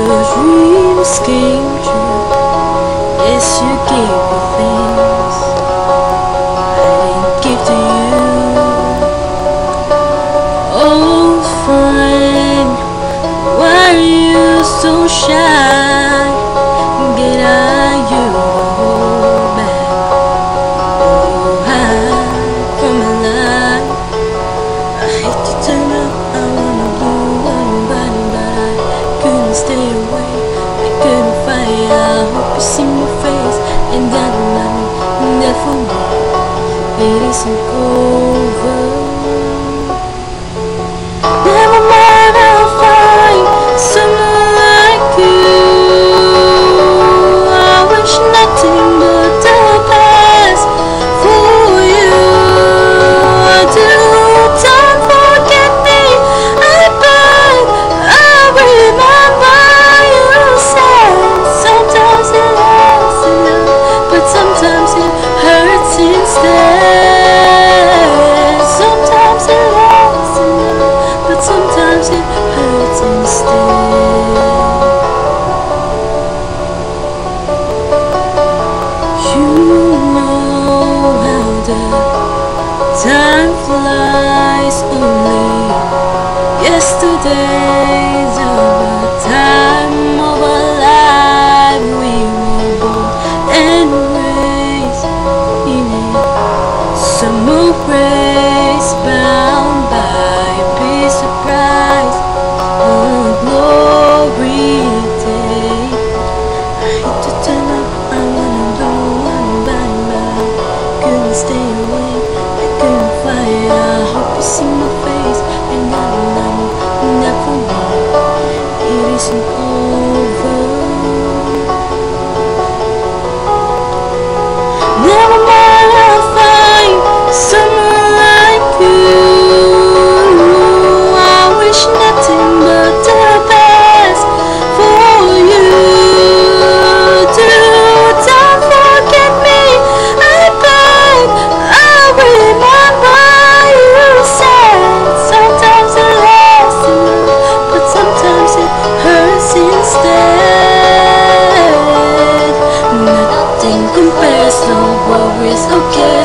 Your dreams came true. Yes, you gave. it isn't over. Time flies only. Yesterday's over. Time of our life We were born. And raised in it Some will praise bound by Be surprised on a glory day I hate to turn up. I'm gonna do one by my Couldn't stay Thank you. always okay.